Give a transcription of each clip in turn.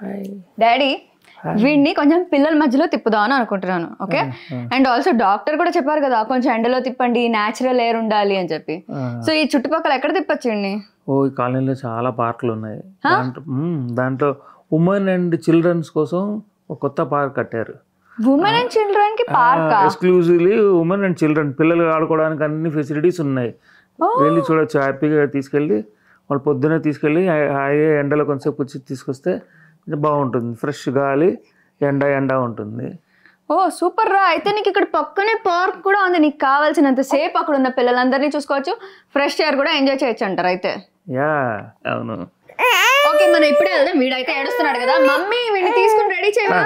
Hi daddy వీడిని కొంచెం పిల్లల మధ్యలో తిప్పుదాం అని అనుకుంటున్నాను ఓకే? అండ్ ఆల్సో డాక్టర్ కూడా చెప్పారు కదా కొంచెం ఎండలో తిప్పండి న్యాచురల్ ఎయిర్ ఉండాలి అని చెప్పి. సో ఈ చుట్టుపక్కల ఎక్కడ తిప్పచ్చండి ఓ ఈ కాలనీలో చాలా పార్కులు ఉన్నాయి. దాంట్లో ఉమెన్ అండ్ చిల్డ్రన్స్ కోసం ఒక కొత్త పార్క్ కట్టారు. Women and చిల్డ్రన్కి park? Exclusively women and children. పిల్లలు ఆడుకోవడానికి అన్ని ఫెసిలిటీస్ ఉన్నాయి. వెళ్ళి చూడొచ్చు హ్యాపీగా తీసుకెళ్ళి వాళ్ళు పొద్దున్నే తీసుకెళ్ళి హాయిగా ఎండలో కొంచెం కూర్చి తీసుకొస్తే బాగుంటుంది. ఫ్రెష్ గాలి ఎండ ఎండ ఉంటుంది. ఓ సూపర్ రా. అయితే నీకు ఇక్కడ పక్కనే పార్క్ కూడా ఉంది. నీకు కావాల్సినంత సేపు అక్కడ ఉన్న పిల్లలందరినీ చూసుకోవచ్చు. ఫ్రెష్ ఎయిర్ కూడా ఎంజాయ్ చేయొచ్చు అంటారు అయితే. యా. అవును. ఓకే మనం ఇప్పుడే వెళ్దాం. వీడైతే ఏడుస్తున్నాడు కదా. మమ్మీ వీడిని తీసుకుని రెడీ చేయవా?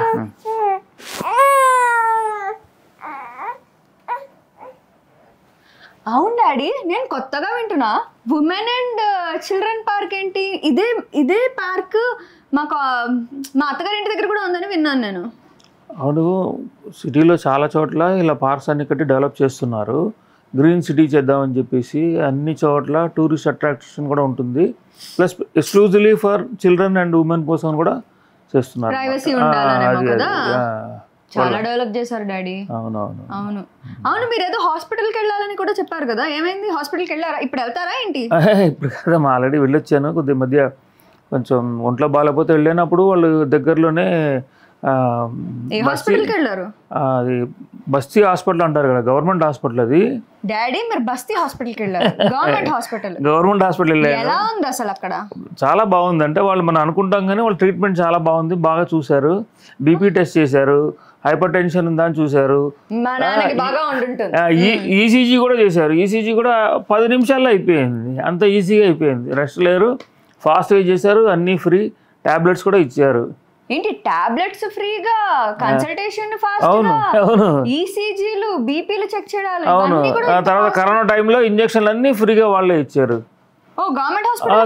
అవును డాడీ నేను కొత్తగా వింటున్నా. ఉమెన్ అండ్ చిల్డ్రన్ పార్క్ ఏంటి? ఇదే ఇదే పార్క్ మాకు మా అత్తగారి ఇంటి దగ్గర కూడా ఉందని విన్నాను నేను. అవును సిటీలో చాలా చోట్ల ఇలా పార్క్స్ అన్ని కట్టి డెవలప్ చేస్తున్నారు. గ్రీన్ సిటీ చేద్దామని చెప్పేసి అన్ని చోట్ల టూరిస్ట్ అట్రాక్షన్ కూడా ఉంటుంది. Plus exclusively for children and women కోసం కూడా చేస్తున్నారు కదా? చాలా డెవలప్ చేశారు డాడీ. అవునవును. అవును. అవును మీరు ఏదో హాస్పిటల్కి వెళ్ళాలని కూడా చెప్పారు కదా? ఏమైంది? హాస్పిటల్కి వెళ్ళారా? ఇప్పుడు వెళ్తారా ఏంటి? ఇప్పుడు కదమ్మా ఆల్రెడీ వెళ్ళొచ్చాను. కొద్ది మధ్య కొంచెం ఒంట్లో బాగాలేకపోతే వెళ్ళినప్పుడు వాళ్ళు దగ్గరలోనే హాస్పిటల్కి వెళ్ళారు? అది బస్తీ హాస్పిటల్ అంటారు కదా గవర్నమెంట్ హాస్పిటల్ అది. డాడీ మీరు బస్తీ హాస్పిటల్కి వెళ్ళారు. Government hospital. గవర్నమెంట్ హాస్పిటల్ ఎలా ఉంది అసలు అక్కడ? చాలా బాగుంది. అంటే వాళ్ళు మనం అనుకుంటాం కానీ వాళ్ళ ట్రీట్మెంట్ చాలా బాగుంది బాగా చూశారు. బీపీ టెస్ట్ చేశారు హైపర్ టెన్షన్ ఉందా అని చూశారు. ఈసీజీ కూడా చేశారు. ఈసీజీ కూడా పది నిమిషాల్లో అయిపోయింది. అంత ఈజీగా అయిపోయింది. రెస్ట్ లేరు. ఫాస్ట్గా చేశారు అన్నీ ఫ్రీ. టాబ్లెట్స్ కూడా ఇచ్చారు. ఏంటి టాబ్లెట్స్ ఫ్రీగా? కన్సల్టేషన్ అవును అవును. ఈసీజీలు బీపీలు చెక్ చేయాలి. అవును. తర్వాత కరోనా టైంలో ఇంజక్షన్లు అన్నీ ఫ్రీగా వాళ్ళే ఇచ్చారు.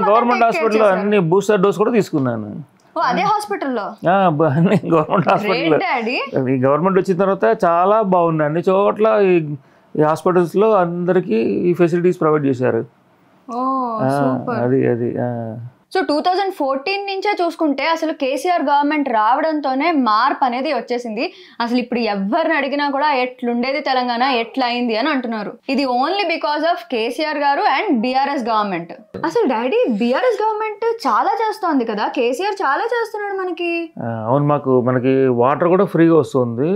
గవర్నమెంట్ హాస్పిటల్లో అన్ని బూస్టర్ డోస్ కూడా తీసుకున్నాను. అదే హాస్పిటల్లో? గవర్నమెంట్ హాస్పిటల్ ఈ గవర్నమెంట్ వచ్చిన తర్వాత చాలా బాగుంది. అన్ని చోట్ల ఈ హాస్పిటల్స్లో అందరికీ ఈ ఫెసిలిటీస్ ప్రొవైడ్ చేశారు. అది అది. సో టూ థౌజండ్ ఫోర్టీన్ నుంచే చూసుకుంటే అసలు కేసీఆర్ గవర్నమెంట్ రావడంతోనే మార్పు అనేది వచ్చేసింది. అసలు ఇప్పుడు ఎవరిని అడిగినా కూడా ఎట్లుండేది తెలంగాణ ఎట్లా అయింది అని అంటున్నారు. ఇది only because of KCR garu and BRS government. అసలు డాడీ బీఆర్ఎస్ గవర్నమెంట్ చాలా చేస్తోంది కదా? కేసీఆర్ చాలా చేస్తున్నాడు మనకి. అవును మాకు మనకి వాటర్ కూడా ఫ్రీగా వస్తుంది.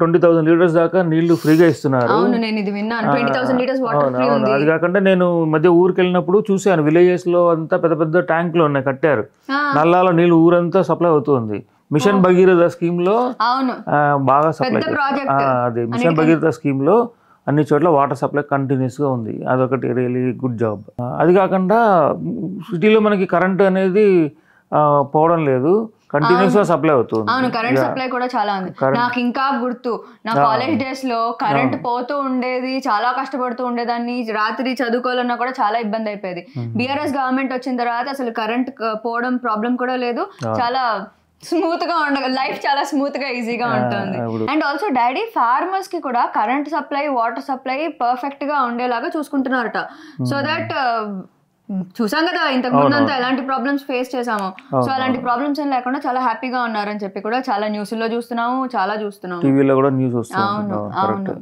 ట్వంటీ థౌసండ్ లీటర్స్ దాకా నీళ్ళు ఫ్రీగా ఇస్తున్నారు. అవును నేను ఇది విన్నాను. Twenty thousand litres water free ఉంది. అది కాకుండా నేను మధ్య ఊరికి వెళ్ళినప్పుడు చూశాను. విలేజెస్లో అంతా పెద్ద పెద్ద ట్యాంకులు ఉన్నాయి కట్టారు. నల్లాల నీళ్ళు ఊరంతా సప్లై అవుతుంది. మిషన్ భగీరథ స్కీమ్లో బాగా సప్లై అది. మిషన్ భగీరథ స్కీమ్లో అన్ని చోట్ల వాటర్ సప్లై కంటిన్యూస్గా ఉంది. అదొకటి రియలీ గుడ్ జాబ్ అది కాకుండా సిటీలో మనకి కరెంట్ అనేది పోవడం లేదు. కంటిన్యూస్గా సప్లై అవుతుంది అవును కరెంట్ సప్లై కూడా చాలా ఉంది. నాకు ఇంకా గుర్తు నా కాలేజ్ డేస్లో కరెంట్ పోతూ ఉండేది చాలా కష్టపడుతూ ఉండేదాన్ని రాత్రి చదువుకోవాలన్నా కూడా చాలా ఇబ్బంది అయిపోయేది. బీఆర్ఎస్ గవర్నమెంట్ వచ్చిన తర్వాత అసలు కరెంట్ పోవడం ప్రాబ్లం కూడా లేదు. చాలా స్మూత్గా ఉండ లైఫ్ చాలా స్మూత్గా ఈజీగా ఉంటుంది. అండ్ ఆల్సో డాడీ ఫార్మర్స్కి కూడా కరెంట్ సప్లై వాటర్ సప్లై పర్ఫెక్ట్గా ఉండేలాగా చూసుకుంటున్నారట. సో దట్ చూసాం కదా ఇంతకు ముందు అంతా ఎలాంటి ప్రాబ్లమ్స్ ఫేస్ చేసాము సో అలాంటి ప్రాబ్లమ్స్ ఏం లేకుండా చాలా హ్యాపీగా ఉన్నారని చెప్పి కూడా చాలా న్యూస్లో చూస్తున్నాము చాలా చూస్తున్నాము. టీవీలో కూడా న్యూస్ అవును అవును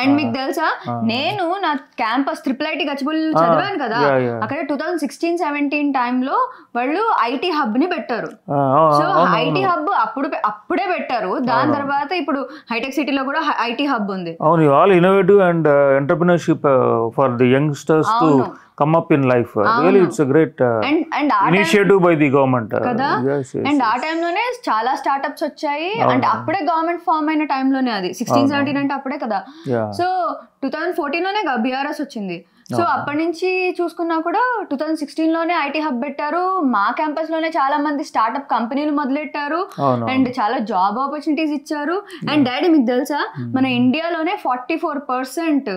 అండ్ మీకు తెలుసా? నేను నా క్యాంపస్ ట్రిపుల్ ఐటీ గచ్చిబౌలి చదివాను కదా. అక్కడ టూ థౌసండ్ సిక్స్టీన్ సెవెంటీన్ టైంలో వాళ్ళు ఐటీ హబ్ని పెట్టారు. సో ఐటీ హబ్ అప్పుడు అప్పుడే పెట్టారు. దాని తర్వాత ఇప్పుడు హైటెక్ సిటీలో కూడా ఐటీ హబ్ ఉంది. అవును all innovative and entrepreneurship for the youngsters to come up in life it's great initiative by the government కదా? అండ్ ఆ టైంలోనే చాలా స్టార్ట్అప్స్ వచ్చాయి. అంటే అప్పుడే గవర్నమెంట్ ఫామ్ అయిన టైంలోనే అది. సిక్స్టీన్ సెవెంటీన్ అంటే అప్పుడే కదా. సో టూ థౌజండ్ ఫోర్టీన్లోనే బీఆర్ఎస్ వచ్చింది. సో అప్పటి నుంచి చూసుకున్నా కూడా టూ థౌజండ్ సిక్స్టీన్లోనే ఐటీ హబ్ పెట్టారు. మా క్యాంపస్లోనే చాలా మంది స్టార్ట్అప్ కంపెనీలు మొదలెట్టారు. అండ్ చాలా జాబ్ ఆపర్చునిటీస్ ఇచ్చారు. అండ్ డాడీ మీకు తెలుసా? మన ఇండియాలోనే forty four percent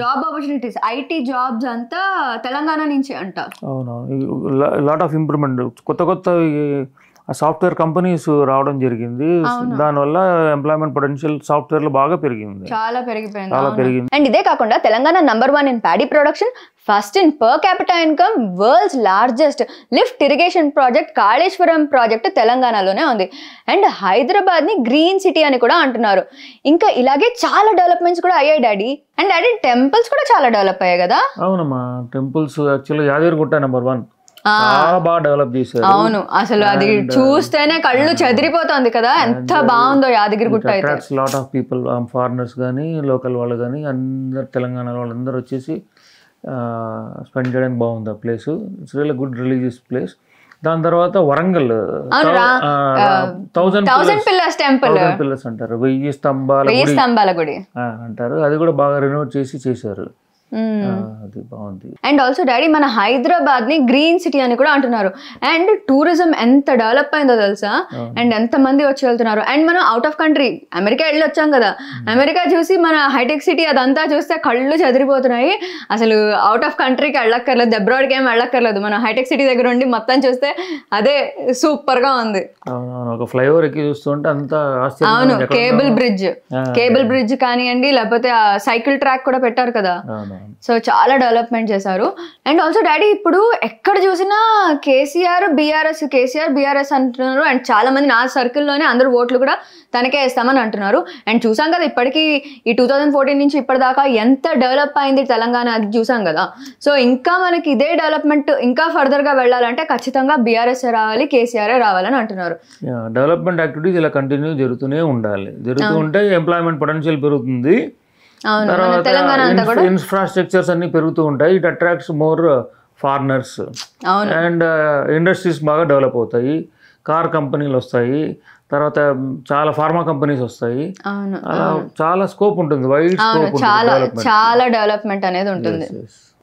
job opportunities IT jobs అంతా తెలంగాణ నుంచి అంట. అవును లాట్ ఆఫ్ ఇంప్రూవ్మెంట్ కొత్త కొత్త సాఫ్ట్వేర్ కంపెనీస్ రావడం జరిగింది. దానివల్ల ఎంప్లాయ్మెంట్ పొటెన్షియల్ సాఫ్ట్వేర్లో బాగా పెరిగింది. చాలా పెరిగిపోయింది. చాలా. పెరిగింది. అండ్ ఇదే కాకుండా Telangana number one in paddy production first in per capita income world's largest lift irrigation project Kaleshwaram project తెలంగాణలోనే ఉంది. అండ్ హైదరాబాద్ని గ్రీన్ సిటీ అని కూడా అంటున్నారు. ఇంకా ఇలాగే చాలా డెవలప్మెంట్స్ కూడా అయ్యాయి డాడీ. అండ్ డాడీ టెంపుల్స్ కూడా చాలా డెవలప్ అయ్యాయి కదా? అవునమ్మా టెంపుల్స్ యాక్చువల్గా యాదగిరిగుట్ట నెంబర్ వన్. చాలా బాగా డెవలప్ చేశారు. అవును అసలు అది చూస్తేనే కళ్ళు చెదిరిపోతుంది కదా. ఎంత బాగుందో Yadagiri Gutta attracts lot of people foreigners కానీ లోకల్ వాళ్ళు కానీ అందరు తెలంగాణ వాళ్ళందరూ వచ్చేసి స్పెండ్ చేయడానికి బాగుంది ఆ place it's real good religious place దాని తర్వాత Warangal thousand pillars temple pillars అంటారు. వెయ్యి స్తంభాల గుడి. అంటారు. అది కూడా బాగా రెనోవేట్ చేసి చేశారు. అది బాగుంది. అండ్ ఆల్సో డాడీ మన హైదరాబాద్ని గ్రీన్ సిటీ అని కూడా అంటున్నారు. అండ్ టూరిజం ఎంత డెవలప్ అయిందో తెలుసా? అండ్ ఎంత మంది వచ్చి వెళ్తున్నారు? అండ్ మనం అవుట్ ఆఫ్ కంట్రీ అమెరికా వెళ్ళి వచ్చాం కదా. అమెరికా చూసి మన హైటెక్ సిటీ అదంతా చూస్తే కళ్ళు చెదిరిపోతున్నాయి. అసలు అవుట్ ఆఫ్ కంట్రీకి వెళ్ళక్కర్లేదు అబ్రాడ్కి ఏం వెళ్ళక్కర్లేదు. మన హైటెక్ సిటీ దగ్గర ఉండి మొత్తం చూస్తే అదే సూపర్గా ఉంది. ఒక ఫ్లైఓవర్ ఎక్కి చూస్తుంటే అంత అవును. కేబుల్. బ్రిడ్జ్ కేబుల్ బ్రిడ్జ్ కానివ్వండి లేకపోతే సైకిల్ ట్రాక్ కూడా పెట్టారు కదా. సో చాలా డెవలప్మెంట్ చేశారు. అండ్ ఆల్సో డాడీ ఇప్పుడు ఎక్కడ చూసినా కేసీఆర్ బీఆర్ఎస్ కేసీఆర్ బీఆర్ఎస్ అంటున్నారు. అండ్ చాలా మంది నా సర్కిల్లోనే అందరూ ఓట్లు కూడా తనకే వేస్తామని అంటున్నారు. అండ్ చూసాం కదా ఇప్పటికీ ఈ టూ థౌజండ్ ఫోర్టీన్ నుంచి ఇప్పటిదాకా ఎంత డెవలప్ అయింది తెలంగాణ అది చూసాం కదా. సో ఇంకా మనకి ఇదే డెవలప్మెంట్ ఇంకా ఫర్దర్గా వెళ్ళాలంటే ఖచ్చితంగా బీఆర్ఎస్ రావాలి కేసీఆర్ రావాలని అంటున్నారు. డెవలప్మెంట్ యాక్టివిటీస్ ఇలా కంటిన్యూ జరుగుతూనే ఉండాలి. జరుగుతూ ఉంటే ఎంప్లాయ్మెంట్ పొటెన్షియల్ పెరుగుతుంది. తర్వాత ఇన్ఫ్రాస్ట్రక్చర్స్ అన్ని పెరుగుతూ ఉంటాయి. It attracts more foreigners and industries బాగా డెవలప్ అవుతాయి. కార్ కంపెనీలు వస్తాయి. తర్వాత చాలా ఫార్మా కంపెనీస్ వస్తాయి. చాలా స్కోప్ ఉంటుంది. వైడ్ చాలా చాలా డెవలప్మెంట్ అనేది ఉంటుంది.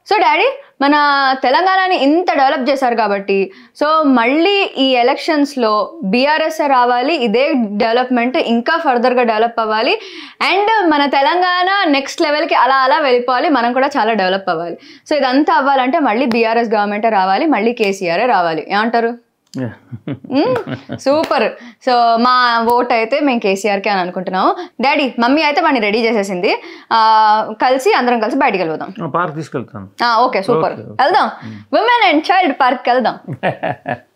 సో డాడీ మన తెలంగాణని ఇంత డెవలప్ చేశారు కాబట్టి. సో మళ్ళీ ఈ ఎలక్షన్స్లో బీఆర్ఎస్ రావాలి ఇదే డెవలప్మెంట్ ఇంకా ఫర్దర్గా డెవలప్ అవ్వాలి. అండ్ మన తెలంగాణ నెక్స్ట్ లెవెల్కి అలా అలా వెళ్ళిపోవాలి మనం కూడా చాలా డెవలప్ అవ్వాలి. సో ఇదంతా అవ్వాలంటే మళ్ళీ బీఆర్ఎస్ గవర్నమెంటే రావాలి మళ్ళీ కేసీఆరే రావాలి. ఏమంటారు? సూపర్. సో మా ఓట్ అయితే మేము కేసీఆర్కే అని అనుకుంటున్నాము. డాడీ మమ్మీ అయితే వాడిని రెడీ చేసేసింది. ఆ, కలిసి అందరం కలిసి బయటికి వెళ్ళిపోదాం పార్క్ తీసుకెళ్తాను. Okay super. వెళ్దాం. ఉమెన్ అండ్ చైల్డ్ పార్క్ వెళ్దాం.